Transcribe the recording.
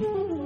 Ooh.